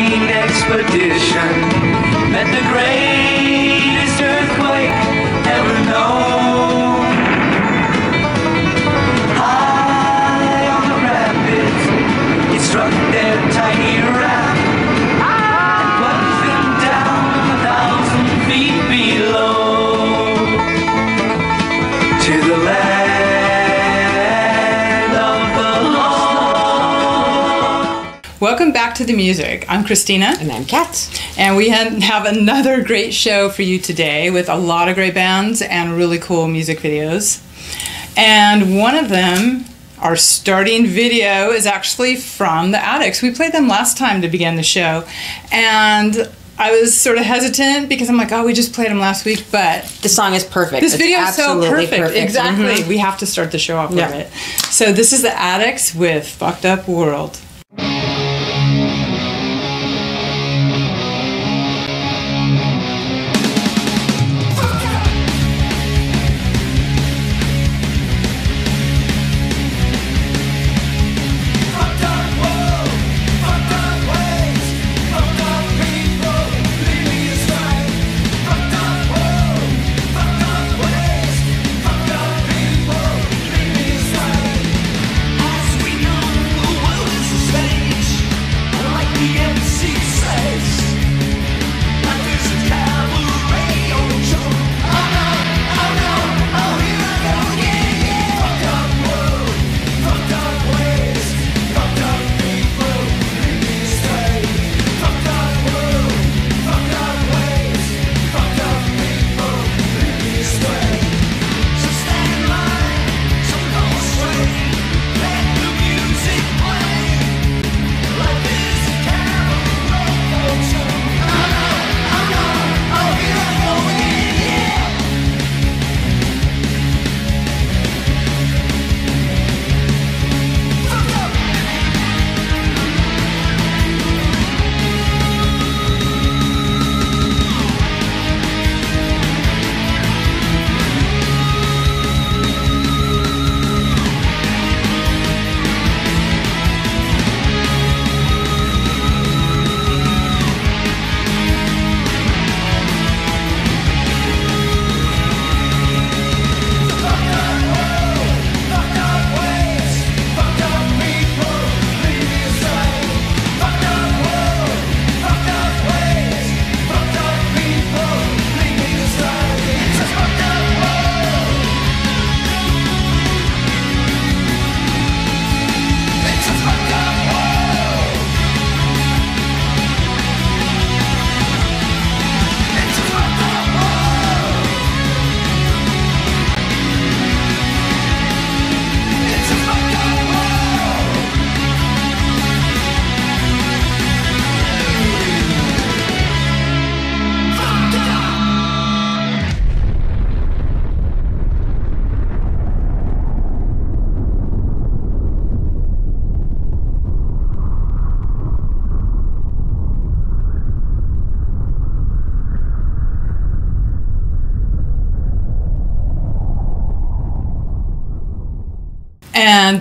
Marine expedition met the greatest earthquake ever known. Welcome back to the music. I'm Christina, And I'm Kat. and we have another great show for you today with a lot of great bands and really cool music videos. And one of them, our starting video, is actually from the Adicts. We played them last time to begin the show, and I was sort of hesitant because I'm like, oh, we just played them last week, but The song is perfect. this It's video is so absolutely perfect. Mm-hmm. Exactly. We have to start the show off Yeah. with it. So this is the Adicts with Fucked Up World.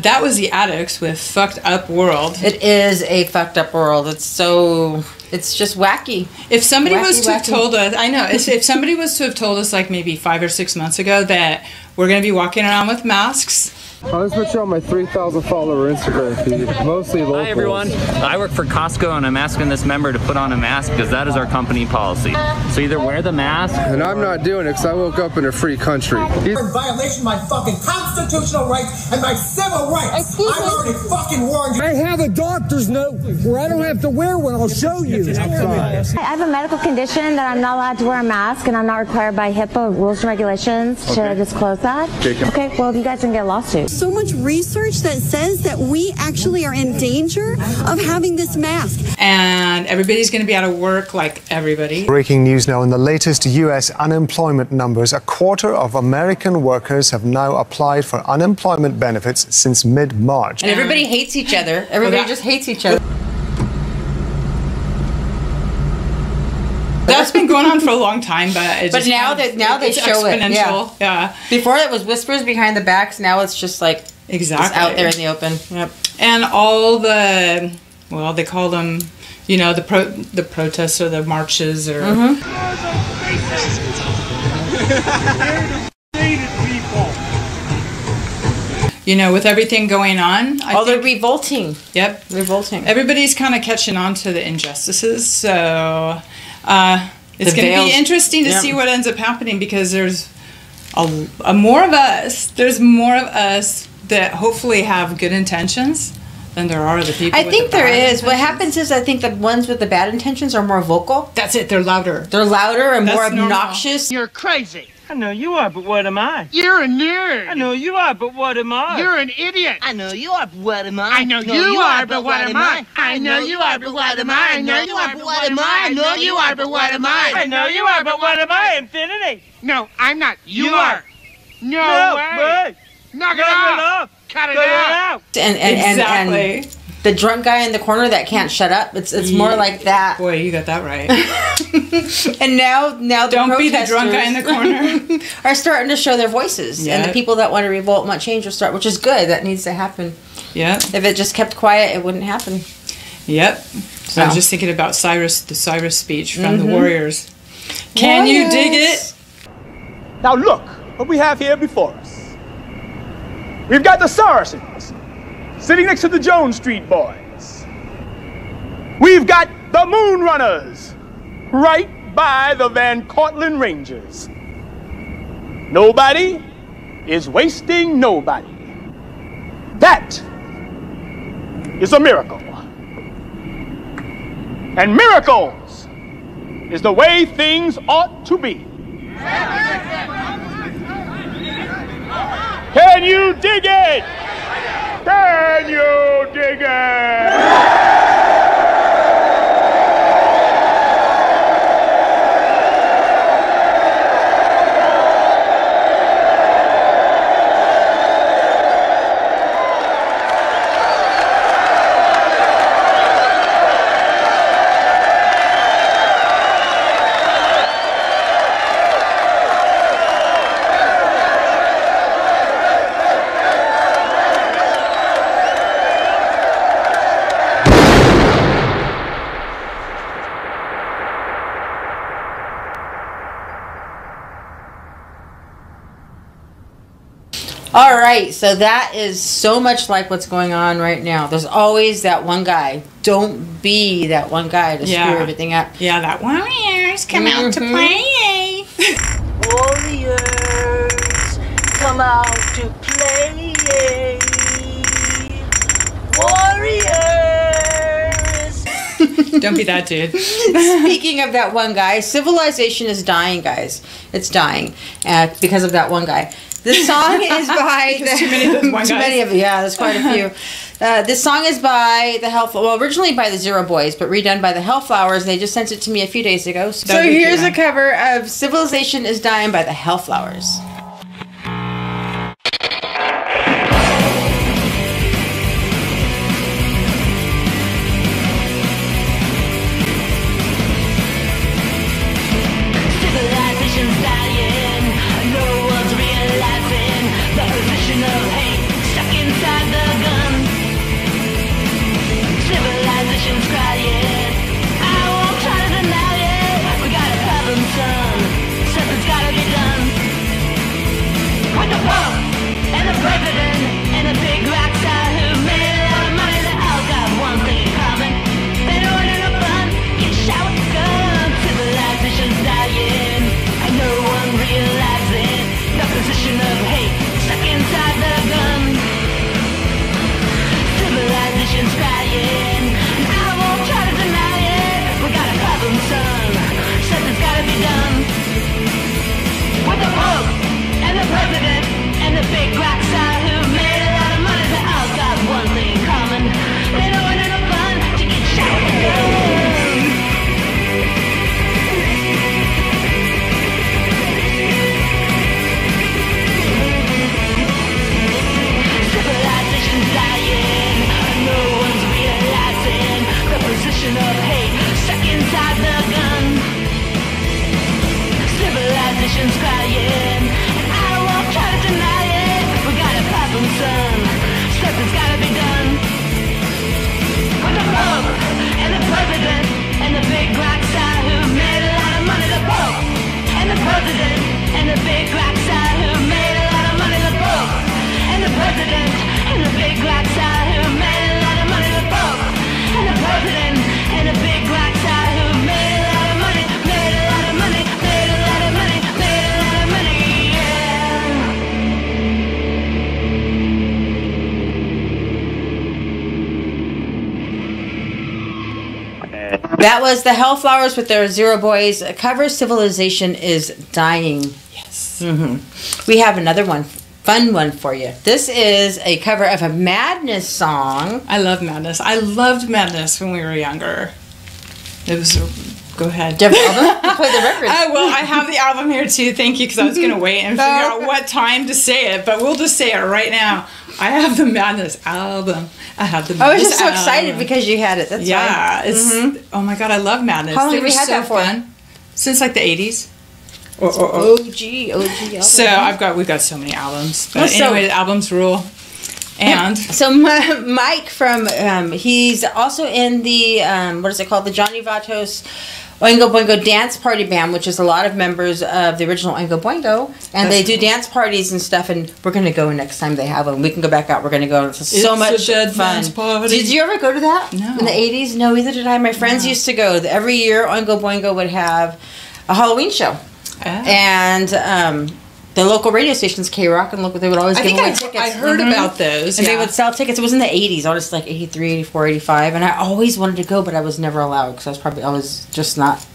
That was the Adicts with Fucked Up World. It is a fucked up world. It's so. It's just wacky. If somebody was Wacky, to have told us, I know, if, if somebody was to have told us like maybe five or six months ago that we're going to be walking around with masks, I'll just put you on my 3,000 follower Instagram feed. Mostly local. Hi everyone. I work for Costco and I'm asking this member to put on a mask because that is our company policy. So either wear the mask And I'm not doing it because I woke up in a free country. in violation of my fucking constitutional rights and my civil rights. Excuse I've me? already fucking warned you. I have a doctor's note where I don't have to wear one. I'll show you. I have a medical condition that I'm not allowed to wear a mask, and I'm not required by HIPAA rules and regulations to disclose that. Okay, well, if you guys can get a lawsuit. So much research that says that we actually are in danger of having this mask. and everybody's going to be out of work like everybody. Breaking news now in the latest US unemployment numbers. A quarter of American workers have now applied for unemployment benefits since mid March. And everybody hates each other. Everybody just hates each other. That's been going on for a long time, but it's But just now that- now they it's show it, yeah. exponential. Yeah, Before it was whispers behind the backs. Now it's just like exactly. it's out there in the open. Yep. and all the well, they call them, you know, the pro the protests or the marches or. You know, with everything going on, I oh, they're revolting. yep, Revolting. everybody's kind of catching on to the injustices. So uh, it's going to be interesting to yeah. see what ends up happening because there's a, a more of us. There's more of us that hopefully have good intentions than there are the people. I with think the there bad is. What happens is, I think the ones with the bad intentions are more vocal. That's it. They're louder. They're louder and That's more normal. obnoxious. You're crazy. I know you are, but what am I? You're a nerd. I know you are, but what am I? You're an idiot. I know you are, but what am I? I know you are, but what am I? I know you are, but what am I? I know you are, but what am I? I know you are, but what am I I? know you are, but what am I? Infinity. No, I'm not. You You are. are. No No, way. way. Knock it Cut it off. off. Cut it Cut it out. And and Exactly. and the drunk guy in the corner that can't shut up. It's it's more like that. Boy, you got that right. And now now the Don't be the drunk guy in the corner. are starting to show their voices, and the people that want to revolt want change will start, which is good. That needs to happen. Yeah. If it just kept quiet, it wouldn't happen. Yep. So. I So. was just thinking about Cyrus, the Cyrus speech from Mm-hmm. the Warriors. Can you dig it? Now look what we have here before us. We've got the Saracens sitting next to the Jones Street Boys. We've got the Moon Runners right by the Van Cortlandt Rangers. Nobody is wasting nobody. That is a miracle. And miracles is the way things ought to be. Can you dig it? Can you dig it? Right, so that is so much like what's going on right now. There's always that one guy. Don't be that one guy to Yeah. screw everything up. Yeah, that Warriors come out to Mhm. play. Warriors, come out to play. Warriors. Don't be that dude. Speaking of that one guy, civilization is dying, guys. It's dying uh, because of that one guy. This song is by the, too many of those too many of yeah. There's quite a few. Uh, this song is by the Hell. Well, originally by the Zero Boys, but redone by the Hellflowers. They just sent it to me a few days ago. So That'd here's a cover of "Civilization Is Dying" by the Hellflowers. Was the Hellflowers with their Zero Boys. Cover Civilization is Dying. Yes. hmm We have another one, fun one for you. This is a cover of a Madness song. I love Madness. I loved Madness when we were younger. It was. Go ahead. Do you have the album? You played the record. Oh, well, I have the album here too. Thank you, because I was going to wait and figure out what time to say it, but we'll just say it right now. I have the Madness album. I have the Madness I was just so album. excited because you had it. That's yeah, why. it's Mhm. oh my god, I love Madness. How long have were you had so that for? fun since like the eighties. Or, or, or. OG, OG. album. So I've got we've got so many albums, but Well, so- anyway, the albums rule. And so my, Mike from um, he's also in the um, what is it called the Johnny Vatos Oingo Boingo Dance Party Band, which is a lot of members of the original Oingo Boingo, and they do cool. dance parties and stuff. And we're gonna go next time they have them. We can go back out. We're gonna go. It's so much fun. Did you ever go to that No. in the eighties? No, either did I. My friends used to go every year. Oingo Boingo would have a Halloween show, Ah. and um, the local radio stations, KROQ and local, they would always I give think away I, tickets. I heard Mhm. about those. And they would sell tickets. It was in the 80s. I was like 83, 84, 85. And I always wanted to go, but I was never allowed because I was probably, I was just not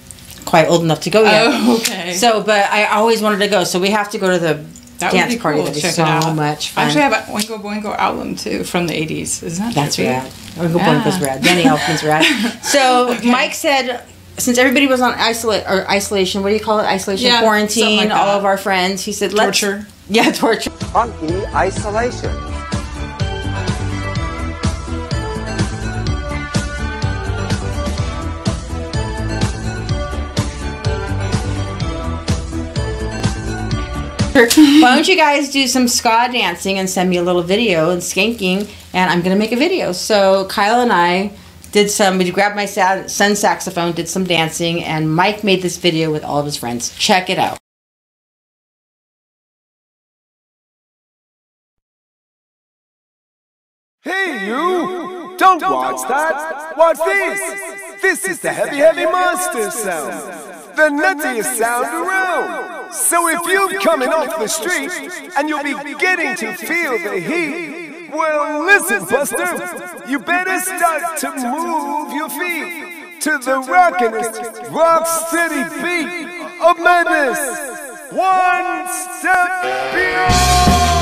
quite old enough to go yet. Oh, okay. So, but I always wanted to go. So we have to go to the That would dance be party. cool. That'd be Check so it out. much fun. I actually have a Oingo Boingo album too from the eighties. Isn't that That's trippy? rad. Oingo Yeah. Boingo's rad. Danny Elfman's rad. So Mike said, since everybody was on isolate or isolation, what do you call it? Isolation, Yeah, quarantine. like all of our friends. He said, let's Torture. Yeah, torture. Funky isolation. Why don't you guys do some ska dancing and send me a little video and skanking, and I'm gonna make a video. So Kyle and I did some. We grabbed my son's saxophone, did some dancing, and Mike made this video with all of his friends. Check it out. Hey, you! Don't watch that! Watch this! This is the Heavy Heavy Monster sound! The nuttiest sound around! So if you're coming off the street and you'll be beginning to feel the heat, well, listen, Buster! You better start to move your feet to the rockin'est, rock steady beat of madness! One step beyond!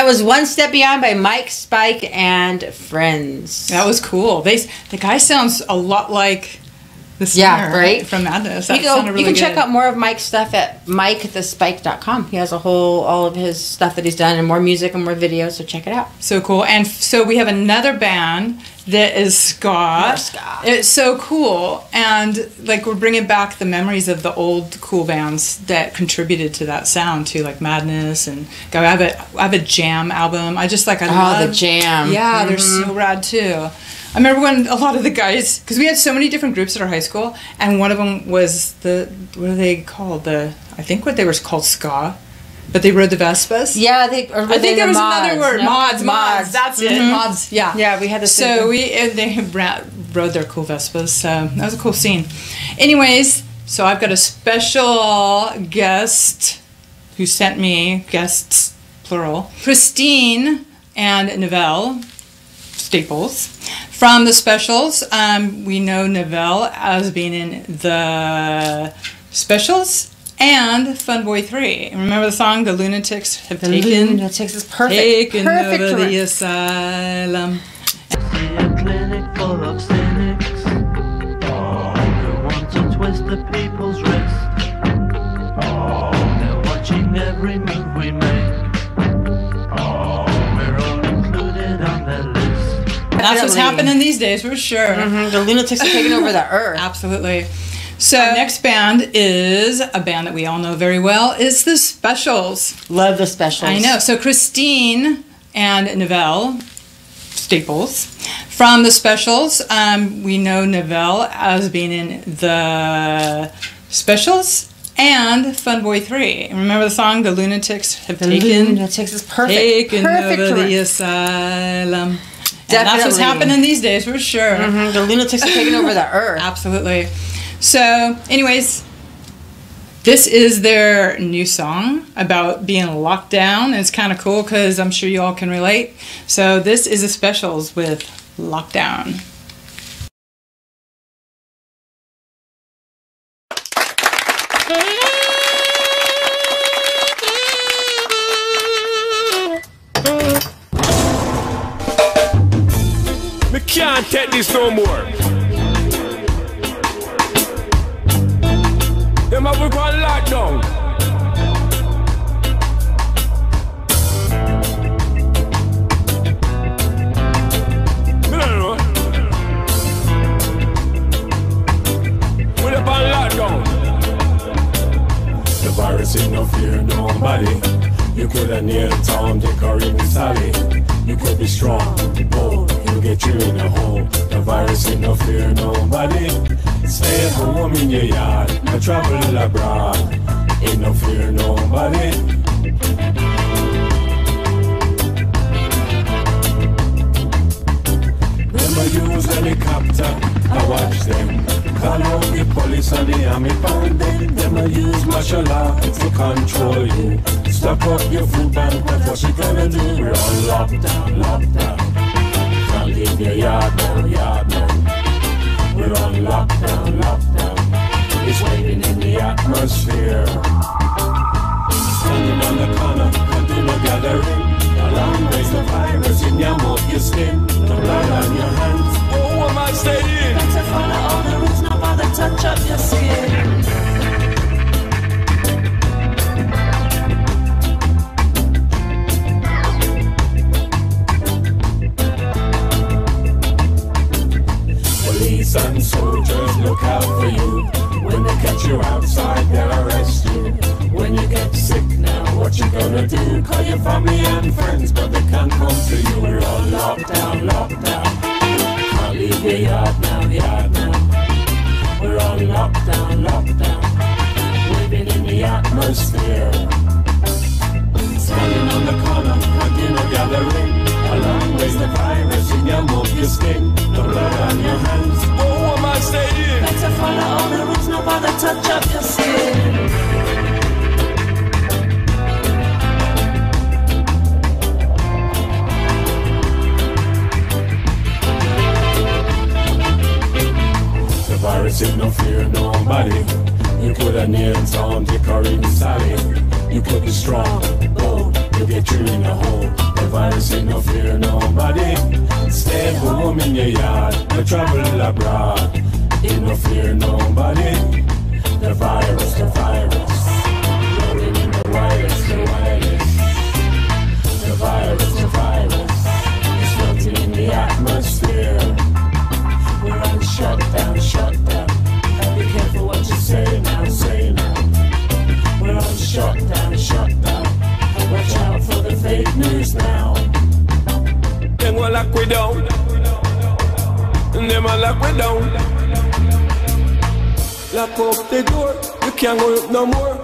That was One Step Beyond by Mike Spike and Friends. That was cool. They the guy sounds a lot like The singer Yeah, right? From Madness. That you, go, really you can check out more of Mike's stuff at MikeTheSpike.com. He has a whole, all of his stuff that he's done and more music and more videos, so check it out. So cool. And so we have another band that is ska. It's so cool. And like we're bringing back the memories of the old cool bands that contributed to that sound too, like Madness and go. I have a, I have a Jam album. I just like, I Oh, the Jam. Yeah, they're Mhm. so rad too. I remember when a lot of the guys, because we had so many different groups at our high school, and one of them was the, what are they called? The, I think what they were called ska. But they rode the Vespas. Yeah, they. Or I think there was another word. no? Mods, mods. That's it. Mhm. Mods. Yeah. Yeah, we had the So we and they rode their cool Vespas. So that was a cool scene. Anyways, so I've got a special guest who sent me guests plural, Christine and Neville Staples from the specials. Um, we know Neville as being in the specials. And Fun Boy 3. Remember the song The Lunatics have The taken Lunatics is perfect. Taken Perfect over the asylum. A clinic full of cynics who want to twist the people's wrist. They're watching every move we make. We're all included on their list. That's what's happening these days for sure. Mhm, The lunatics are taking over the earth. Absolutely. So Our next band is a band that we all know very well. Is the Specials. Love the specials. I know. So Christine and Neville Staples from the Specials. Um, we know Neville as being in the Specials and Fun Boy 3. Remember the song The Lunatics have The taken Lunatics is perfect. Taken Perfect over the asylum. And that's what's happening these days for sure. Mhm, The lunatics are taking over the earth. Absolutely. So, anyways, this is their new song about being locked down. It's kind of cool because I'm sure you all can relate. So, this is the specials with Lockdown. Can't take this no more. We gone lockdown. Me no know. We up on lockdown. The virus ain't no fear nobody. You could have near Tom, Dick, or even Sally. You could be strong, bold, you get you in a hole. The virus ain't no fear nobody. Stay at home in your yard, I travel abroad. Ain't no fear nobody. Remember use helicopter, I watch them. Call out the police and the army pound them. Them a use martial law to control you. Stock up your food bank, what you gonna do. We're on lockdown, lockdown. Can't leave your yard now, yard now. We're on lockdown, lockdown. It's waving in the atmosphere. Standing on the corner, continue gathering. Alarm raise the virus in your mouth, your skin, the blood on your hands. Oh, am I saying? Better follow oh, all the rules, no bother touch up your skin. Police and soldiers look out for you. When they catch you outside, they'll arrest you. When you get sick now, what you gonna do? Call your family and friends, but they can't come to you. We're all locked down, locked down. Can't leave your yard now, yard now. We're all locked down, locked down. Living in the atmosphere. Standing on the corner, continue gathering. Alarm raise the virus in your mouth, your skin, the blood on your hands. Oh, am I saying? Better follow all the rules, no bother touch up your skin. The virus ain't no fear nobody. You could have nailed Tom, Dick, or even Sally. You could be strong, oh, bold, you get you in a hole. The virus ain't no fear nobody. Stay home in your yard, or travel abroad. ain't no fear nobody. The virus, the virus. Rolling in the wireless, the wireless. The virus, the virus. It's floating in the atmosphere. We're on shutdown, shutdown. Be careful what you say now, say now. We're on shutdown. Lock we down. Them a lock we down. Lock up the door. You can't go up no more.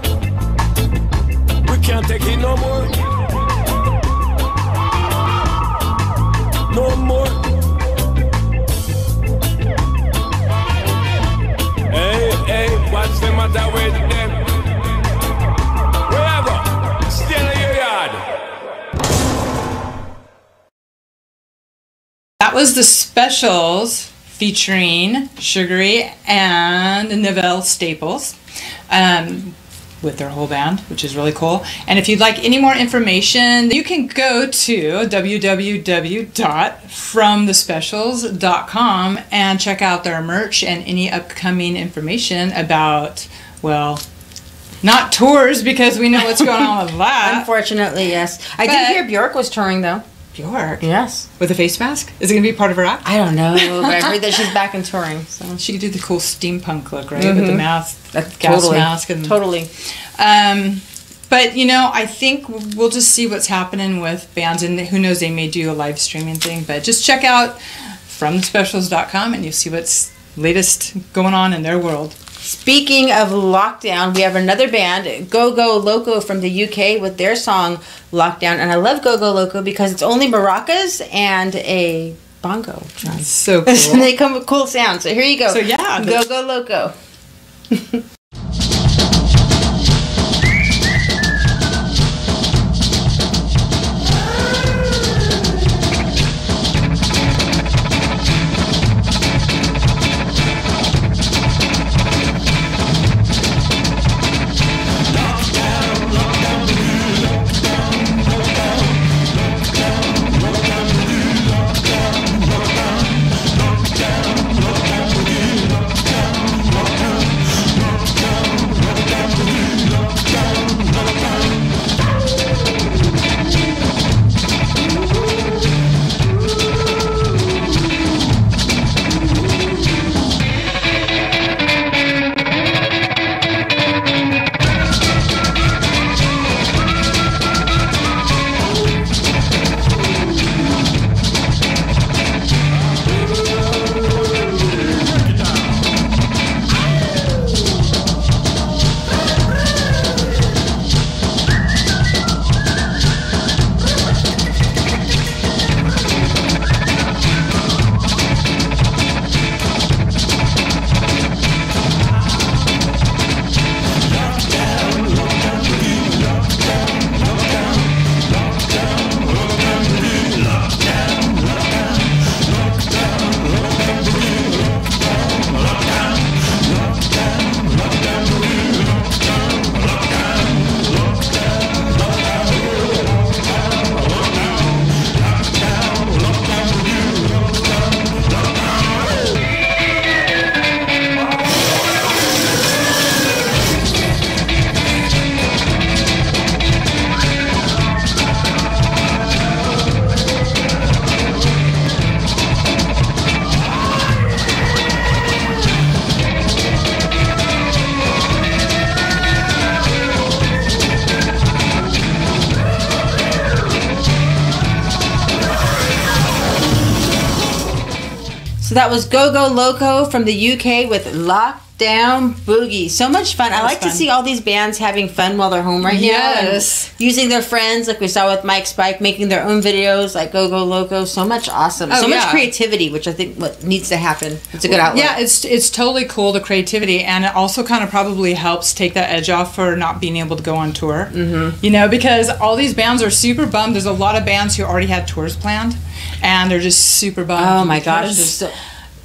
We can't take it no more. No more. Hey, hey, what's the matter with them? Was the specials featuring Sugary and Neville Staples um, with their whole band, which is really cool. And if you'd like any more information, you can go to www.fromthespecials.com and check out their merch and any upcoming information about, well, not tours because we know what's going on with that. Unfortunately, yes. I But- did hear Bjork was touring though. Bjork? Yes. With a face mask? Is it going to be part of her act? I don't know, but I heard that she's back in touring. So She could do the cool steampunk look, right? With the Mhm. mask, That's gas totally, mask, and totally. Um, but you know, I think we'll just see what's happening with bands, and who knows, they may do a live streaming thing. But just check out fromthespecials.com, and you see what's latest going on in their world. Speaking of lockdown, we have another band, Go Go Loco from the UK, with their song Lockdown. And I love Go Go Loco because it's only maracas and a bongo drum. So and cool. they come with cool sounds. So here you go. So, yeah, Go Go Loco. that was Go Go Loco from the UK with Lockdown Boogie. So much fun. I like to see all these bands having fun while they're home right Yes. now. and Using their friends, like we saw with Mike Spike, making their own videos like Go Go Loco. So much awesome. Oh, so much creativity, which I think what needs to happen. It's a good outlet. Yeah, it's it's totally cool the creativity, and it also kind of probably helps take that edge off for not being able to go on tour. Mm-hmm. You know, because all these bands are super bummed. There's a lot of bands who already had tours planned, and they're just super bummed. Oh my gosh,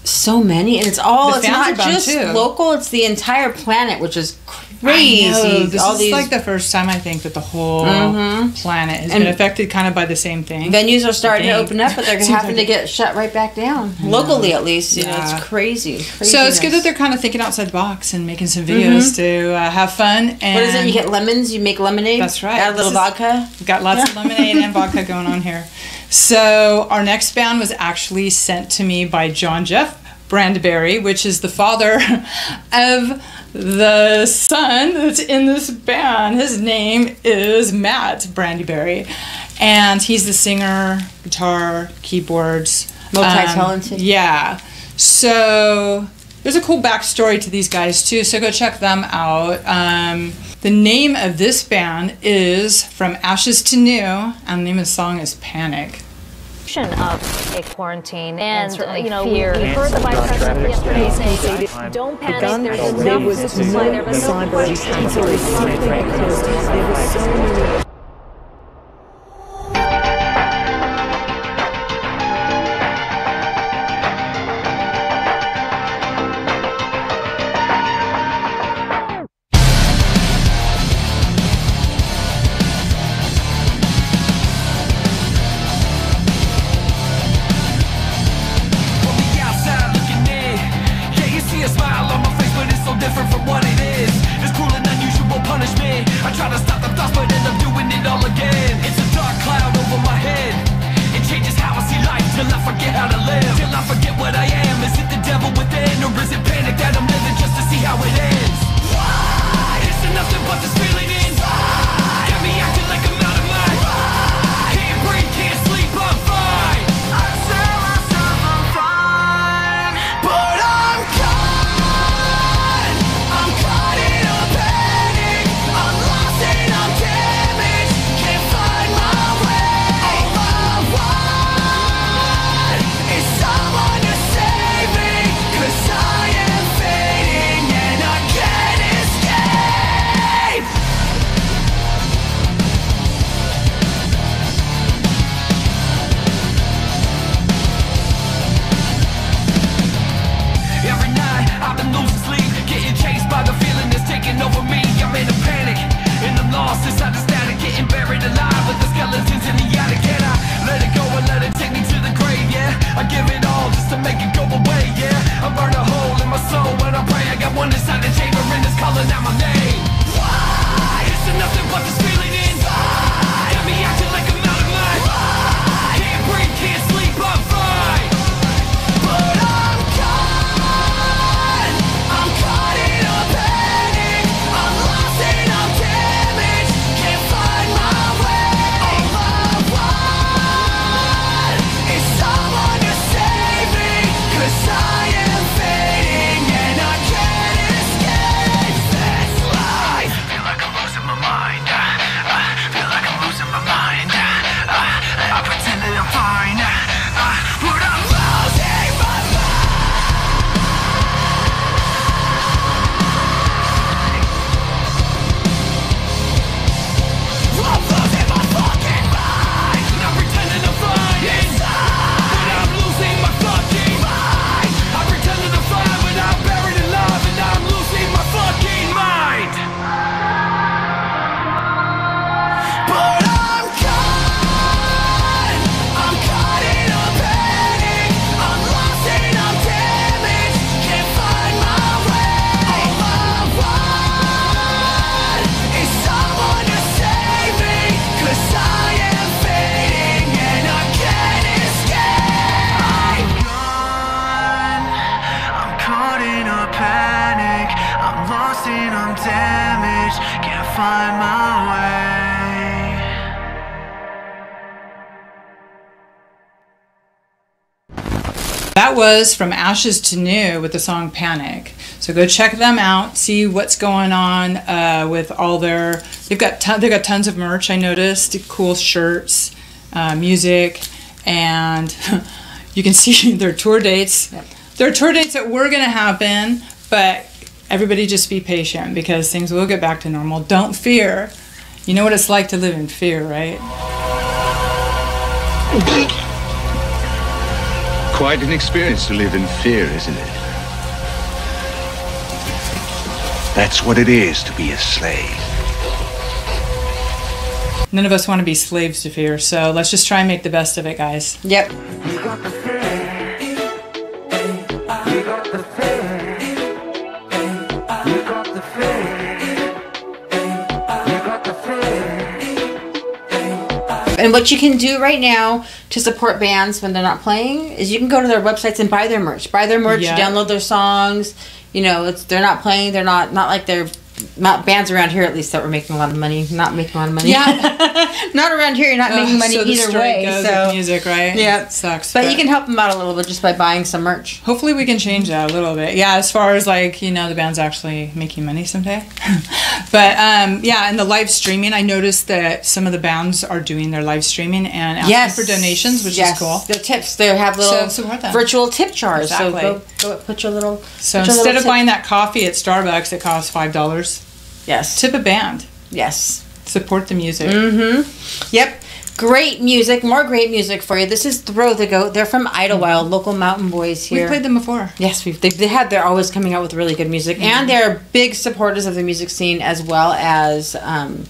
so, many, and it's all The it's not just too. local; it's the entire planet, which is crazy. Know. This All is these like the first time I think that the whole Mhm. planet has And- been affected kind of by the same thing. venues are starting to open up, but they're having like to get shut right back down. Locally, at least, you know, Yeah. it's crazy. So it's good that they're kind of thinking outside the box and making some videos Mhm. to uh, have fun. And What is it? You get lemons. You make lemonade. That's right. Add a little vodka. Got lots of lemonade and vodka going on here. So our next band was actually sent to me by John Jeff Brandyberry, which is the father of the son that's in this band. His name is Matt Brandyberry, and he's the singer, guitar, keyboards, um, Multi-talented. yeah. So there's a cool backstory to these guys too. So go check them out. Um, the name of this band is From Ashes to New, and the name of the song is Panic. of a quarantine and, uh, you know fear. we, we heard the vice president yesterday studies. saying don't The panic gun there's enough to supply there but no cyber question From was From Ashes to New with the song Panic. So go check them out, see what's going on uh, with all their. They've got ton, they've got tons of merch. I noticed cool shirts, uh, music, and you can see their tour dates. Their tour dates that were going to happen, but everybody just be patient because things will get back to normal. Don't fear. You know what it's like to live in fear, right? Quite an experience to live in fear, isn't it? That's what it is to be a slave. None of us want to be slaves to fear, so let's just try and make the best of it, guys. Yep. And what you can do right now to support bands when they're not playing is you can go to their websites and buy their merch. Buy their merch, Yeah. download their songs. You know, it's they're not playing. They're not not like they're bands around here at least that were making a lot of money. Not making a lot of money. Yeah. not around here. You're not making money so the either way. goes so music, right? Yeah, It sucks. But, you can help them out a little bit just by buying some merch. Hopefully, we can change that a little bit. Yeah, as far as like you know, the band's actually making money someday. but um, yeah, and the live streaming, I noticed that some of the bands are doing their live streaming and asking Yes. for donations, which yes. is cool. The tips they have little So virtual tip jars. Exactly. So go, go put your little. So your instead little of tip- buying that coffee at Starbucks, it costs five dollars. Yes. Tip a band. Yes. Support the music. Mm-hmm. Yep. Great music. More great music for you. This is Throw the Goat. They're from Idlewild, local mountain boys here. We played them before. Yes, we've, they, they had. They're always coming out with really good music, Mhm. and they're big supporters of the music scene as well as um,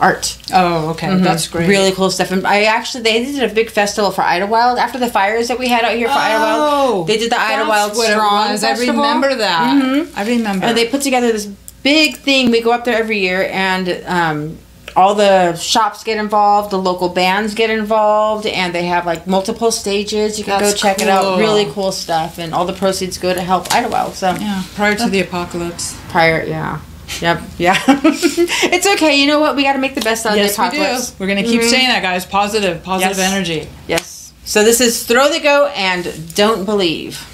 art. Oh, okay, Mhm. that's great. Really cool stuff. And I actually they did a big festival for Idlewild after the fires that we had out here for Oh, Idlewild. They did the Idlewild Strong. I remember that. Mhm. I remember. And they put together this big thing. We go up there every year, and um, all the shops get involved, the local bands get involved, and they have like multiple stages. You can That's go check it out. Really cool stuff, and all the proceeds go to help Idlewild. So yeah, prior to the apocalypse. prior, yeah. Yep, yeah. it's okay. You know what? We got to make the best out yes, of we the do. apocalypse. We're gonna keep Mhm. saying that, guys. Positive, positive Yes. energy. Yes. So this is Throw the Go and Don't Believe.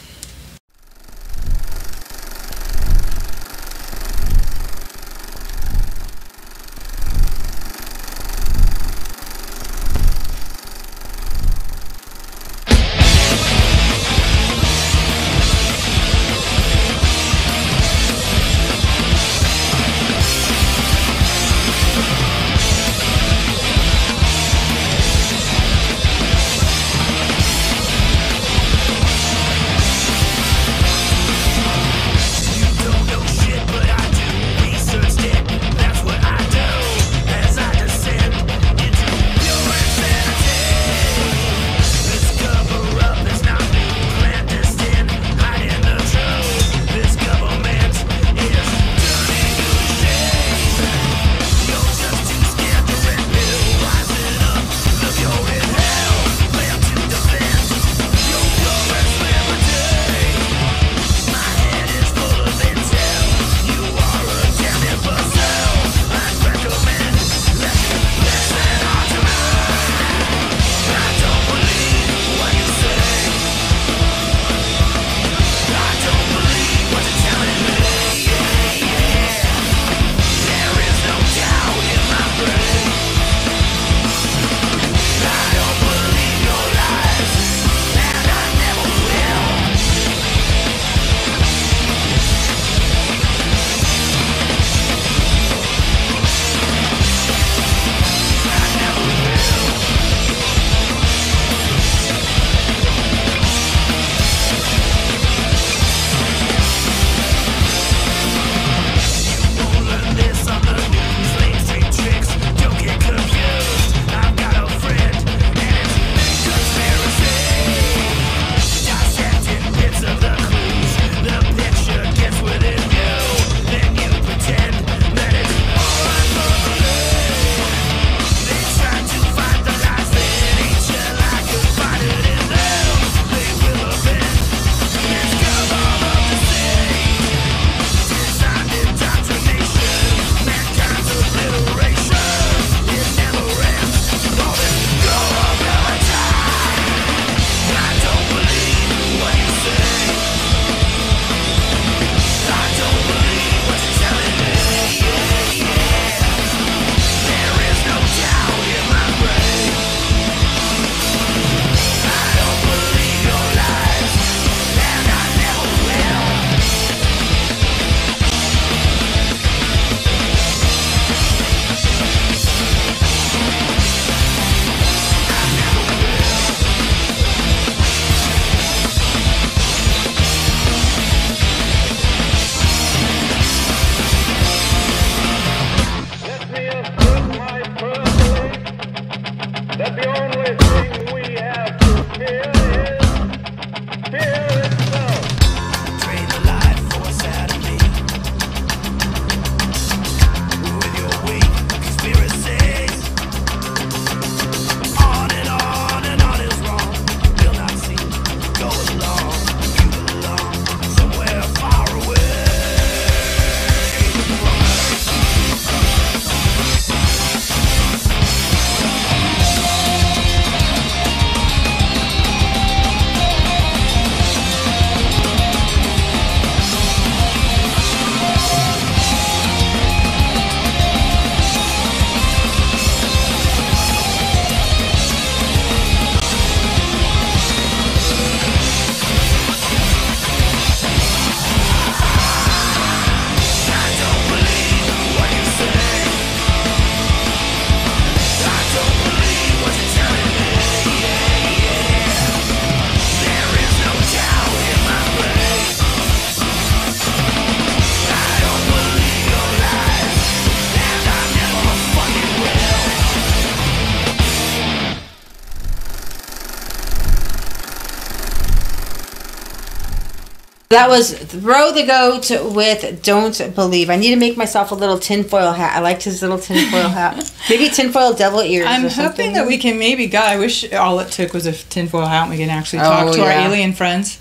That was throw the goat with don't believe. I need to make myself a little tinfoil hat. I liked his little tinfoil hat. Maybe tinfoil devil ears. I'm hoping that we can maybe go. I wish all it took was a tinfoil hat and we can actually talk Oh, to yeah. our alien friends.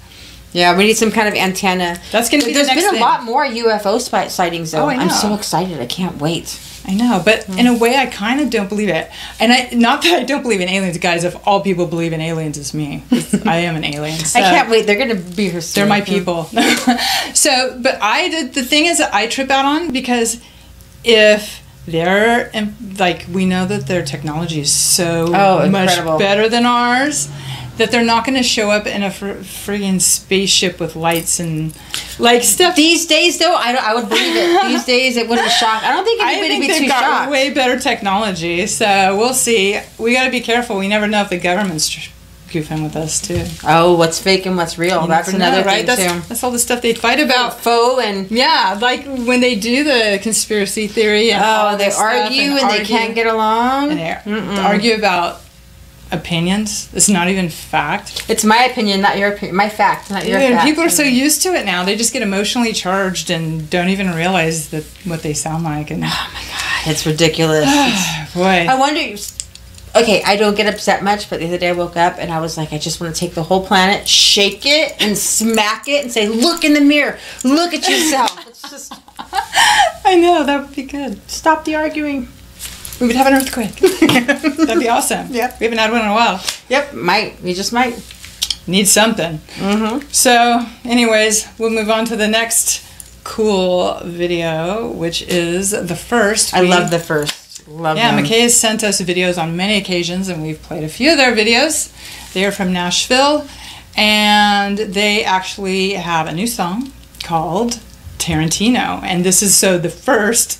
Yeah, we need some kind of antenna. That's gonna be the There's next been thing. a lot more UFO sightings though. Oh, I know. I'm so excited. I can't wait. I know, but hmm. in a way, I kind of don't believe it. And I, not that I don't believe in aliens, guys. If all people believe in aliens, it's me. I am an alien. So. I can't wait. They're gonna be here soon. They're my hmm. people. so, but I did the thing is that I trip out on because if they're like we know that their technology is so Oh, much incredible. better than ours that they're not going to show up in a fr- friggin' spaceship with lights and like stuff. These days, though, I, don't- I would believe it. These days, it wouldn't shock. I don't think anybody would be they've too got shocked. way better technology, so we'll see. We got to be careful. We never know if the government's tr- goofing with us too. Oh, what's fake and what's real? You That's another know, right? That's, too. that's all the stuff they fight about. Faux and yeah, like when they do the conspiracy theory. And Oh, they argue and they can't get along. And they Mm-mm. argue about opinions. It's not even fact. It's my opinion, not your opinion. My fact, not your and fact. people are so used to it now. They just get emotionally charged and don't even realize that what they sound like. And oh my god, It's ridiculous. Boy, I wonder. Okay, I don't get upset much, but the other day I woke up and I was like, I just want to take the whole planet, shake it, and smack it, and say, "Look in the mirror, look at yourself." It's just I know that would be good. stop the arguing. We would have an earthquake. That'd be awesome. Yep. We haven't had one in a while. Yep, might we just might. Need something. Mm-hmm. So, anyways, we'll move on to the next cool video, which is the first. I We- love the first. Love Yeah, them. McKay has sent us videos on many occasions, and we've played a few of their videos. They are from Nashville, and they actually have a new song called Tarantino. And this is so the first,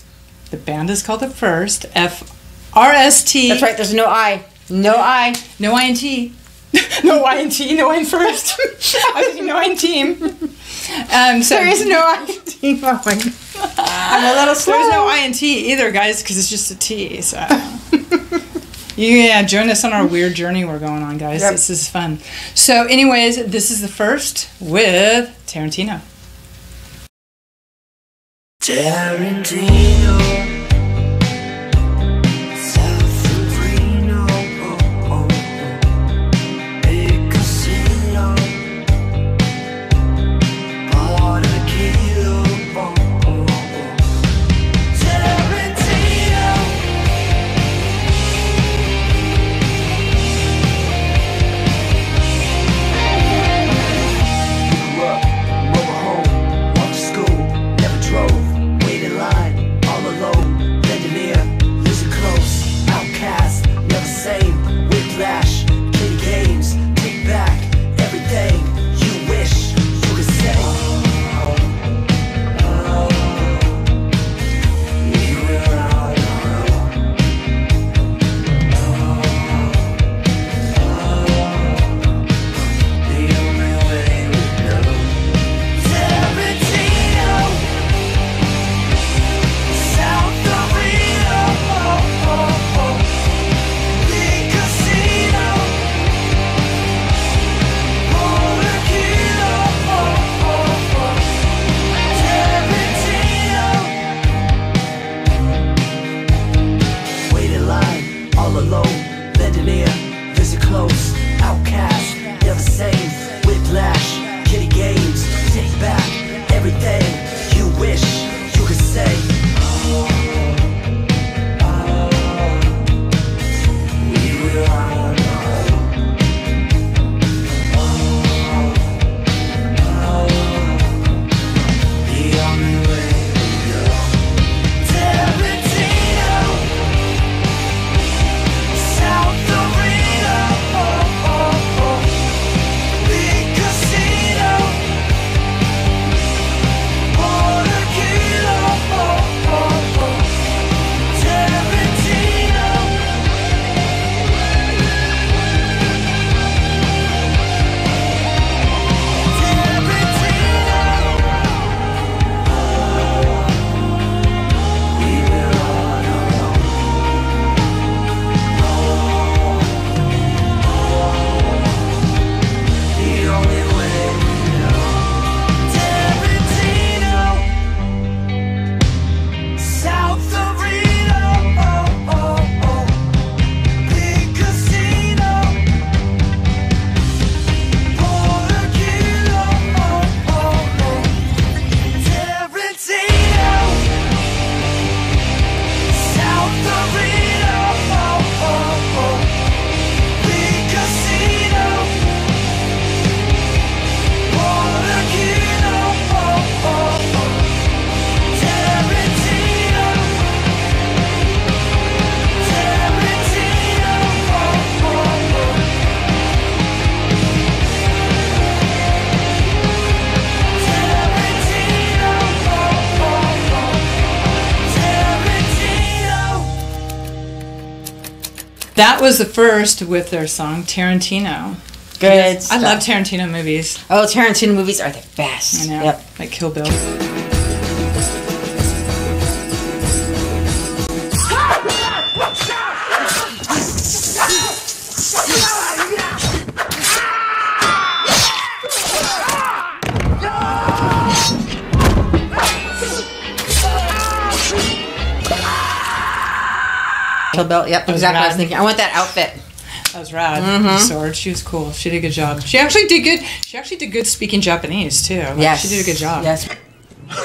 the band is called the first, F R S T. That's right. There's no I. No I. No I and T. no I and T, no I in first. I was no I in team. Um, so There is no I. Oh my god. I'm a little slow. There's no I and T either, guys, because it's just a T. So. Yeah, join us on our weird journey we're going on, guys. Yep. This is fun. So, anyways, this is the first with Tarantino. Tarantino, That was the first with their song Tarantino. Good I stuff. love Tarantino movies. Oh, Tarantino movies are the best. I know. Yep. Like Kill Bill. Kill Bill. Yep, That exactly. what I was thinking. I want that outfit. That was rad. Mhm. The sword. She was cool. She did a good job. She actually did good. She actually did good speaking Japanese too. Like, Yes. She did a good job. Yes.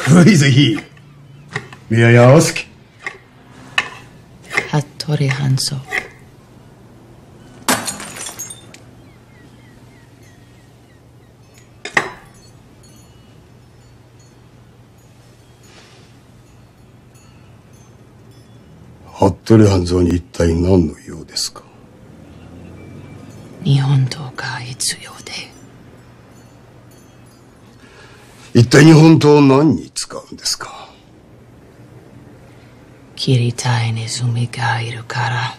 Who is he? May I ask? Hattori Hanzo. 服部半蔵に一体何の用ですか？日本刀が必要で。一体日本刀を何に使うんですか？切りたいネズミがいるから。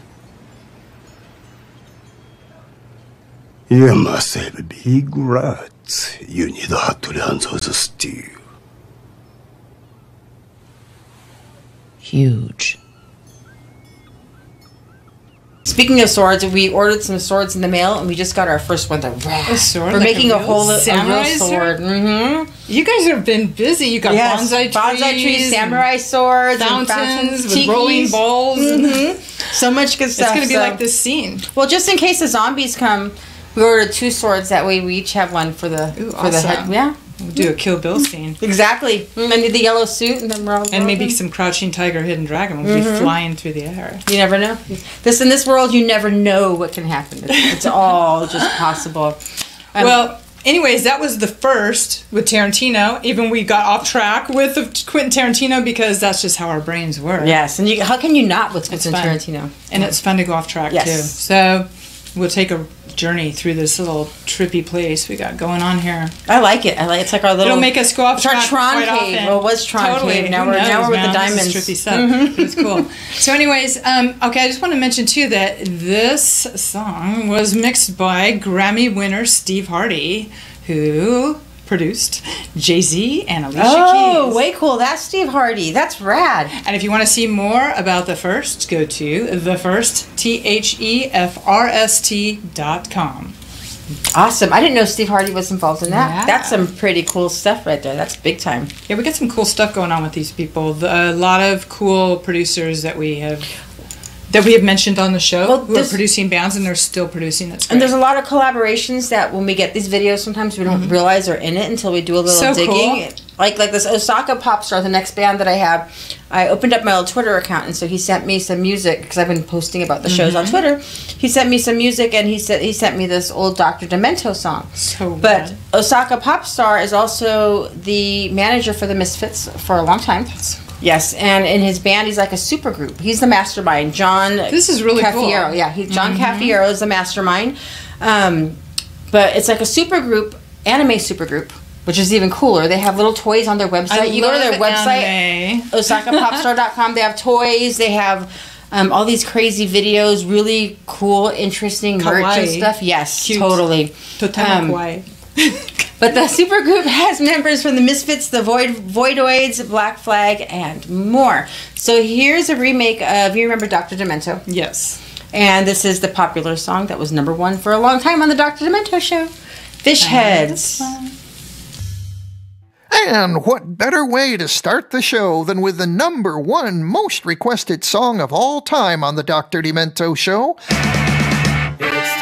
You must have big rats. You need Hattori Hanzo's stew. Huge. Speaking of swords, we ordered some swords in the mail, and we just got our first one. The. A sword. We're like making a, real whole a samurai real sword. Mm-hmm. You guys have been busy. You got Yes, bonsai trees, bonsai trees, samurai swords, and fountains with rolling bowls. Mhm. So much good stuff. It's gonna be so- like this scene. Well, just in case the zombies come, we ordered two swords. That way, we each have one for the for the head. Yeah, We'll do a Kill Bill scene. exactly. Mm, I need the yellow suit, and then we're all And maybe some Crouching Tiger, Hidden Dragon will Mhm. be flying through the air. You never know. This in this world, you never know what can happen. It's, all just possible. Um, well, anyways, that was the first with Tarantino. Even we got off track with the Quentin Tarantino because that's just how our brains work. Yes, and you, how can you not with Quentin. Tarantino? And it's fun to go off track Yes. too. So we'll take a journey through this little trippy place we got going on here. I like it. I like it's like our little. It'll make us go off It's our Tron cave. often. Well, it was Tron Totally. cave. Now Who we're now we're with the? This diamonds. trippy stuff. Mhm. It was cool. So, anyways, um, okay, I just want to mention too that this song was mixed by Grammy winner Steve Hardy, who produced Jay Z and Alicia Oh, Keys. way cool. That's Steve Hardy. That's rad. And if you want to see more about the first, go to the first T H E F R S T dot com. Awesome. I didn't know Steve Hardy was involved in that. Yeah. That's some pretty cool stuff right there. That's big time. Yeah, we got some cool stuff going on with these people. The, a lot of cool producers that we have that we have mentioned on the show Well, who are producing bands and they're still producing. That's great. And there's a lot of collaborations that when we get these videos, sometimes we don't realize are in it until we do a little So digging. cool. Like like this Osaka pop star, the next band that I have. I opened up my old Twitter account, and so he sent me some music because I've been posting about the shows on Mhm. Twitter. He sent me some music, and he said he sent me this old Dr. Demento song. So But Osaka Pop Star is also the manager for the Misfits for a long time. Yes, and in his band, he's like a super group. He's the mastermind. John. This is really cool. Cafiero. Yeah, he's John Mhm. Cafiero is the mastermind. Um, but it's like a super group, anime super group, which is even cooler. They have little toys on their website. I you go to their website. OsakaPopstar.com. They have toys. They have. Um, all these crazy videos, really cool, interesting merch and stuff. Yes, Cute. totally. Totemo Um, kawaii. but the supergroup has members from the Misfits, the Void Voidoids, Black Flag, and more. So here's a remake of you remember Dr. Demento? Yes. And this is the popular song that was number one for a long time on the Dr. Demento show. Fish heads. And what better way to start the show than with the number one most requested song of all time on the Dr. Demento show? It's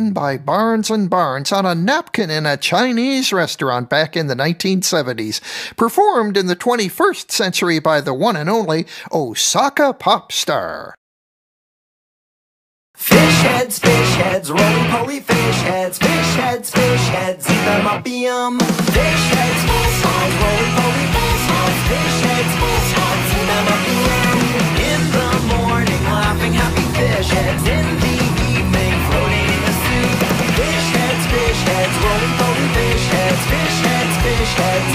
Written by Barnes and Barnes on a napkin in a Chinese restaurant back in the 1970s. Performed in the 21st century by the one and only Osaka Pop Star. Fish heads, fish heads, roly poly fish heads, fish heads, fish heads, eat them up, yum. Fish heads, fish.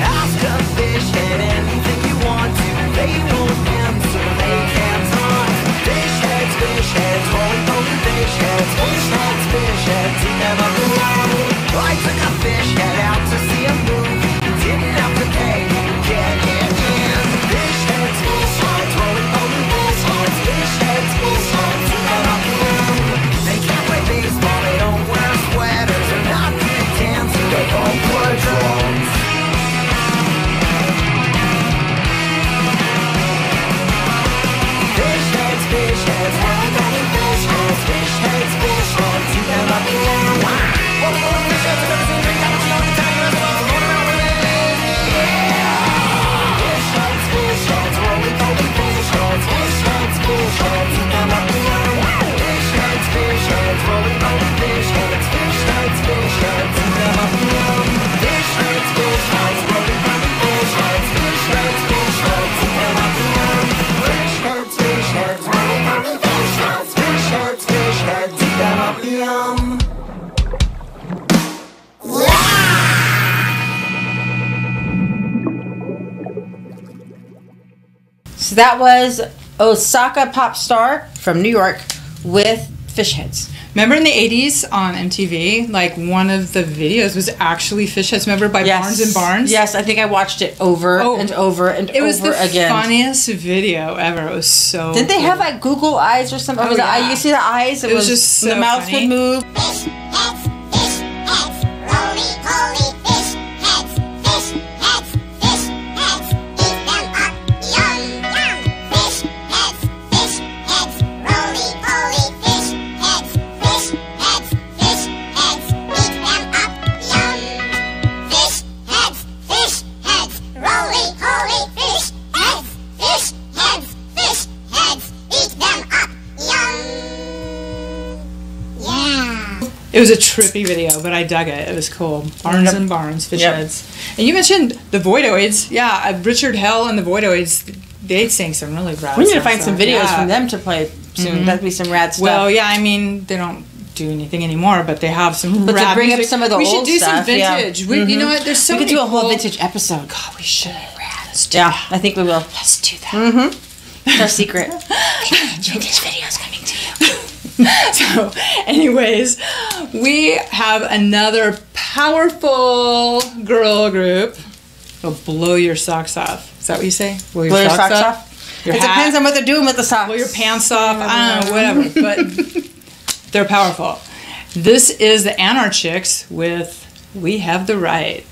Ask a fish head anything you want to. They won't answer, they can't talk. Fish heads, fish heads, fish heads. Fish fish eat them up. I took a fish head. So that was Osaka pop star from New York with fish heads. Remember in the 80s on MTV, like one of the videos was actually Fish Heads, remember by Barnes and Barnes? Yes, I think I watched it over Oh, and over and over again. It was the again. funniest video ever. It was so. Didn't they cool. have like Google eyes or something? Oh, was it yeah. eye- you see the eyes? It was just the so mouth funny. would move. A trippy video, but I dug it. It was cool. Barnes and Barnes, fish Yep. heads. And you mentioned the Voidoids. Yeah, uh, Richard Hell and the Voidoids, they sang some really rad We need to stuff, find some videos yeah. from them to play soon. Mhm. That'd be some rad stuff. Well, yeah, I mean, they don't do anything anymore, but they have some But to rad bring up some of the we old should do stuff, some yeah. vintage. We, You know what? There's so we could do a whole vintage episode. God, we should. Let's do Yeah, I think we will. Let's do that. Mm-hmm. It's our secret. Vintage videos to. so, anyways, we have another powerful girl group. It'll blow your socks off. Is that what you say? Blow Blow your socks off? Your it hat? depends on what they're doing with the socks. blow your pants off. I don't know, whatever. But they're powerful. This is the Anarchicks with "We Have the Right."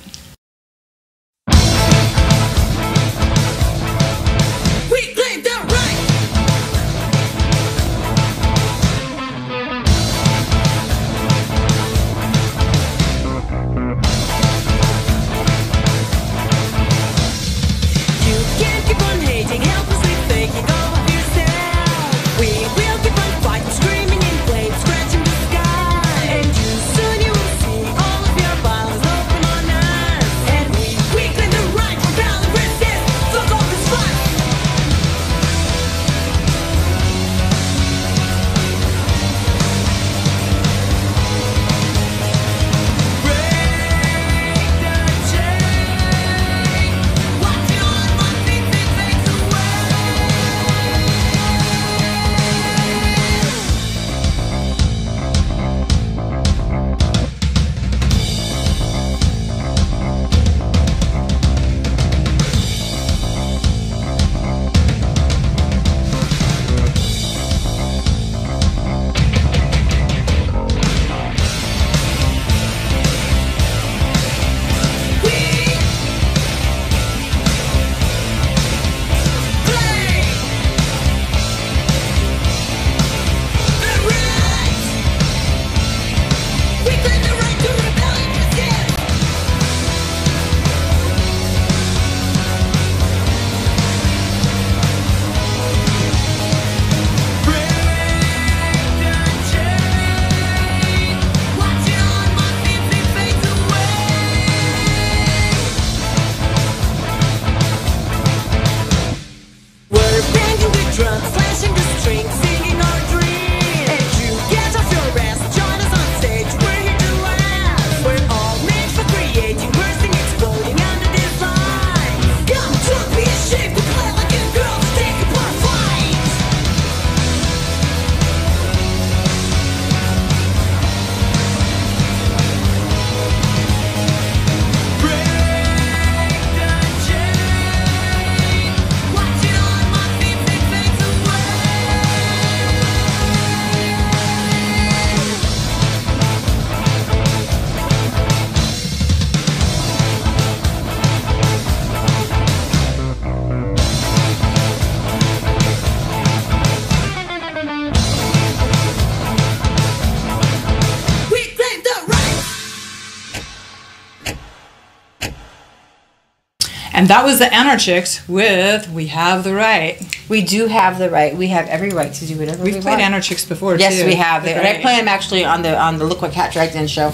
That was the Anarchicks with "We Have the Right." We do have the right. We have every right to do whatever We've we played want. Anarchicks before too. Yes, too. we have. They're And I play them actually on the on the Look What Kat Dragged In show.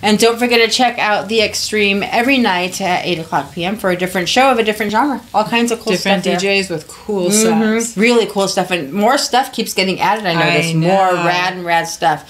And don't forget to check out The X Stream every night at 8 o'clock p.m. for a different show of a different genre. All kinds of cool different stuff. there. DJs with cool Mhm. sets. Really cool stuff. And more stuff keeps getting added, I notice. I More rad and rad stuff.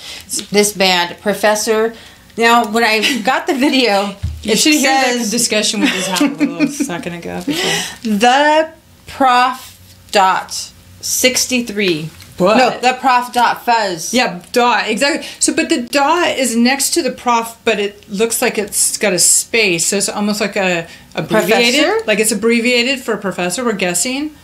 This band, Professor. Now, when I got the video, You it should hear the discussion with just had a little second ago. before. the prof dot sixty three. What? No, the prof dot fuzz. Yeah, dot exactly. So, but the dot is next to the prof, but it looks like it's got a space, so it's almost like a abbreviated. Professor? Like it's abbreviated for professor. We're guessing.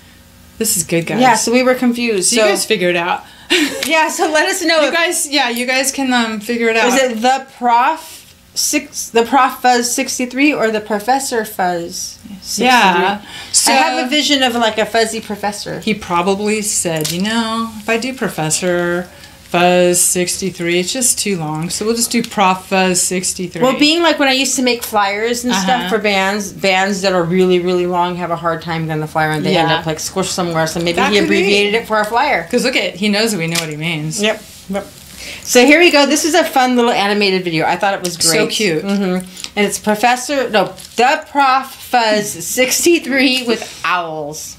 This is good, guys. Yeah, so we were confused. So So, you guys figure it out. yeah, so let us know. You guys, yeah, you guys can um, figure it out. Is it the prof six, the prof fuzz sixty three, or the professor fuzz? 63? Yeah. So I have a vision of like a fuzzy professor. He probably said, you know, if I do Professor Fuzz 63, it's just too long. So we'll just do Prof Fuzz 63. Well, being like when I used to make flyers and Uh-huh. stuff for bands, bands that are really, really long have a hard time getting the flyer and they end up like squished somewhere. So maybe That he could be. abbreviated it for a flyer. Because look at, he knows that we know what he means. Yep. Yep. So here we go. This is a fun little animated video. I thought it was great. So cute. hmm And it's Professor, no, the Prof Fuzz 63 with owls.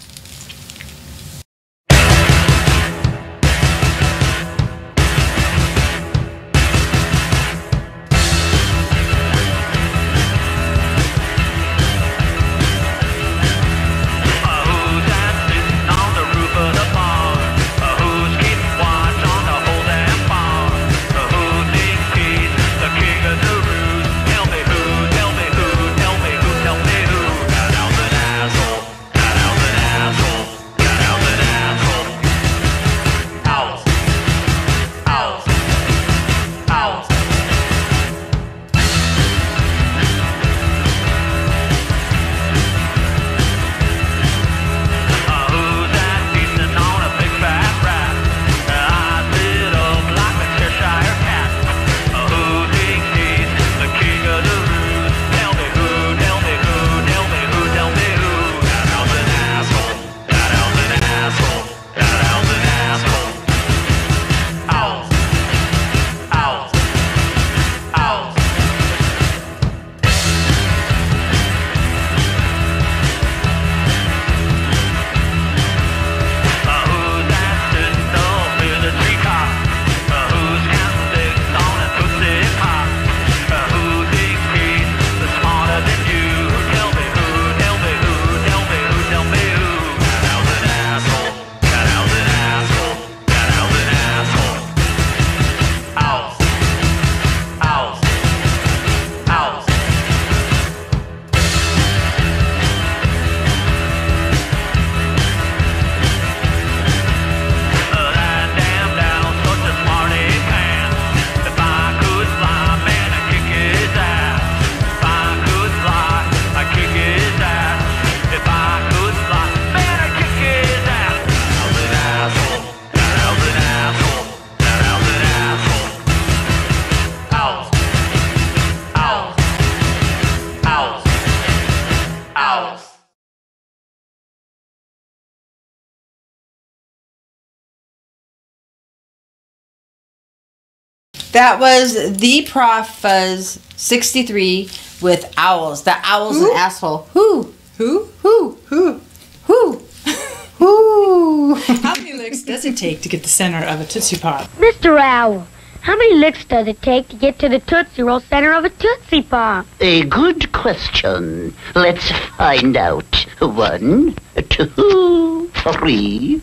That was the Prof Fuzz 63 with owls. The owl's an asshole. Who? Who? Who? Who? Who? Who? How many licks does it take to get the center of a Tootsie Pop? Mr. Owl, how many licks does it take to get to the Tootsie Roll center of a Tootsie Pop? A good question. Let's find out. One, two, three,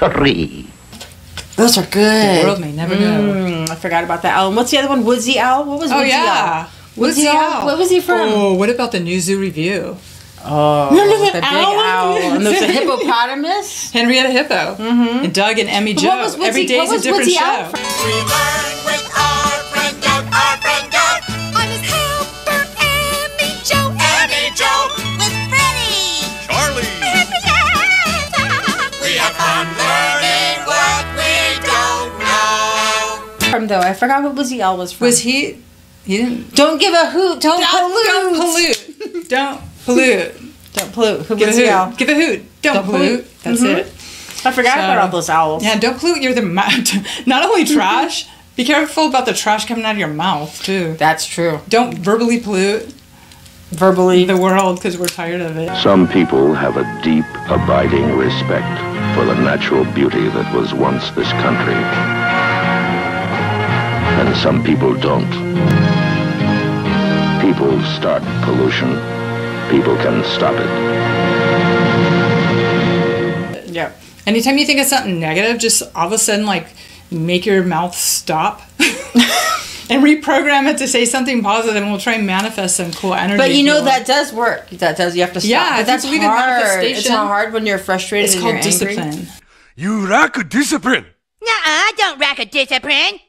three. Those are good. The world may never know. Mm, I forgot about that owl. And what's the other one? Woodsy Owl? What was Oh Woodsy yeah, Owl? Woodsy Owl? What was he from? Oh, what about the New Zoo Revue? Oh, Remember the the big owl? owl. And there's a hippopotamus. Henrietta Hippo, Mm-hmm. and Doug and Emmy But Joe. what was Woodsy- Every day's what a different Woodsy show. Owl from? From though, I forgot what Woodsy Owl was from. Was he? He didn't. Don't give a hoot. Don't, Don't, pollute. don't pollute. don't pollute. Don't pollute. Who Give a hoot. Give a hoot. Don't, Don't pollute. pollute. That's Mhm. it. I forgot about all those owls. Yeah, don't pollute. You're the mouth. Not only trash. Be careful about the trash coming out of your mouth too. That's true. Don't verbally pollute verbally the world because we're tired of it. Some people have a deep, abiding respect for the natural beauty that was once this country. And some people don't. People start pollution. People can stop it. Yeah. Anytime you think of something negative, just all of a sudden like make your mouth stop. And reprogram it to say something positive, and we'll try and manifest some cool energy. But you know want. that does work. That does. You have to stop. Yeah, but that's believe in hard. It's manifestation, hard when you're frustrated. It's and called you're angry. discipline. You lack a discipline. Nuh-uh, don't rack a discipline.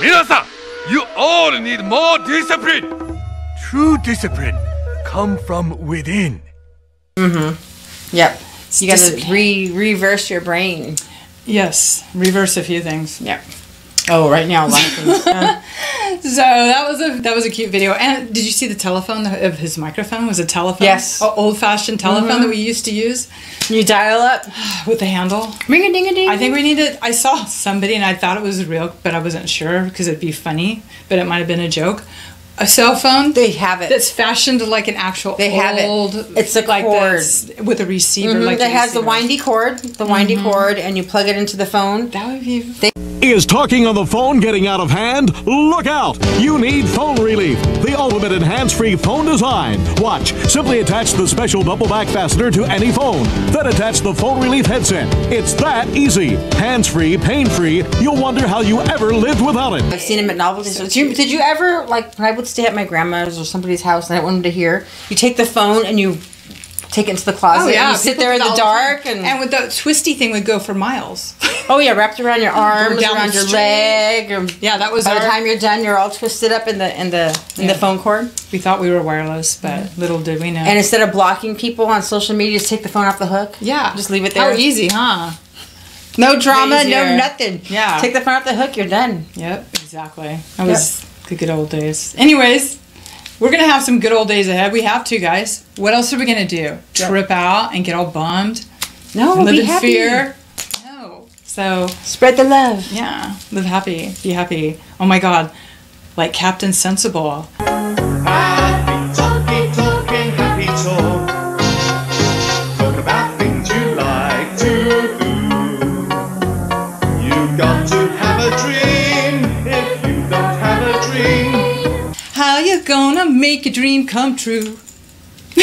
Minasa, you all need more discipline. True discipline come from within. Mm-hmm. Yep. You got to re reverse your brain. Yes, reverse a few things. Yep. Oh, right now, a lot of things. So that was a that was a cute video. And did you see the telephone of his microphone was a telephone? Yes. old fashioned telephone Mhm. that we used to use. You dial up with the handle. Ring a ding a ding. I think we needed. I saw somebody and I thought it was real, but I wasn't sure because it'd be funny, but it might have been a joke. A cell phone. They have it. That's fashioned like an actual. They have it. old, It's a like cord. this with a receiver. Mhm, Like that has the windy cord, the windy cord, and you plug it into the phone. That would be. Is talking on the phone getting out of hand? Look out! You need phone relief, the ultimate in hands-free phone design. Watch. Simply attach the special double back fastener to any phone. Then attach the phone relief headset. It's that easy. Hands-free, pain-free. You'll wonder how you ever lived without it. I've seen him at novelty stores. Did you, did you ever like when I would stay at my grandma's or somebody's house and I wanted to hear? You take the phone and you take it into the closet. Oh, and you sit there in the dark and and with that twisty thing would go for miles. oh yeah, wrapped around your arms, down around the your street. leg. Or Yeah, that was by the time you're done, you're all twisted up in the in the in the phone cord. We thought we were wireless, but little did we know. And instead of blocking people on social media, just take the phone off the hook. Yeah. just leave it How there. easy, huh? No drama, no nothing. Yeah. take the phone off the hook. You're done. Yep, exactly. That was the good old days. Anyways, we're gonna have some good old days ahead. We have to, guys. What else are we gonna do? Trip out and get all bummed? No, And live be in happy. fear? No. So Spread the love. yeah, live happy, be happy. Oh my God, like Captain Sensible. Happy make your dream come true?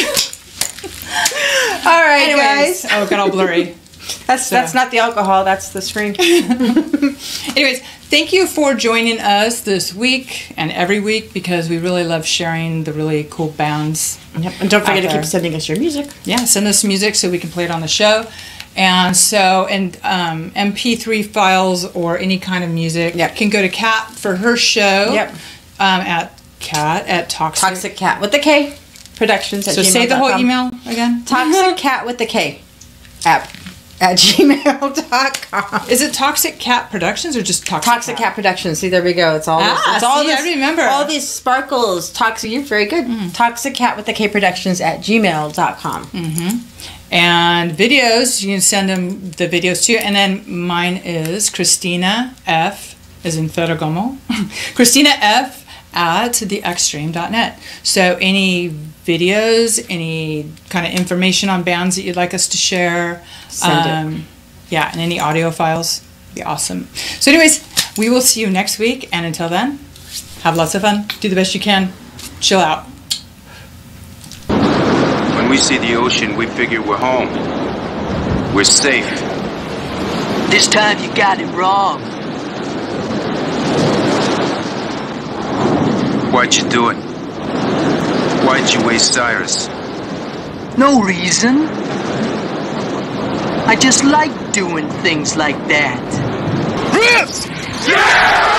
All right, Anyways, guys. oh, it got all blurry. That's that's not the alcohol. That's the screen. Anyways, thank you for joining us this week and every week because we really love sharing the really cool bands. Yep. And don't forget to keep sending us your music. Yeah, send us music so we can play it on the show. And so, and um, MP3 files or any kind of music can go to Kat for her show. Yep. Um, at Kat at Toxic. Toxic Cat with the K Productions at So say the whole email again. Toxic Cat with the K app at gmail.com. Is it Toxic Cat Productions or just Toxic, Toxic Cat Productions. See, there we go. It's all this. Ah, It's all see, I remember. Mm. All these sparkles. Toxic. You're very good. Toxic Cat with the K Productions at gmail.com. Mm-hmm. And videos, you can send them the videos too. And then mine is Christina F, is in Ferragamo. Christina F at thexstream.net. So any videos, any kind of information on bands that you'd like us to share, Send it. Um, yeah, and any audio files, be awesome. So, anyways, we will see you next week. And until then, have lots of fun. Do the best you can. Chill out. When we see the ocean, we figure we're home. We're safe. This time you got it wrong. Why'd you do it? Why'd you waste Cyrus? No reason. I just like doing things like that. You still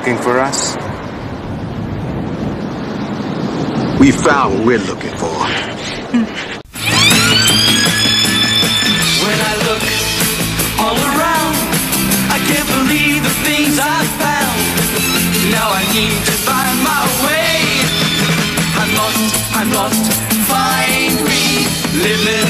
looking for us? We found what we're looking for. when I look all around, I can't believe the things I found. Now I need to find my way. I'm lost, I'm lost, find me living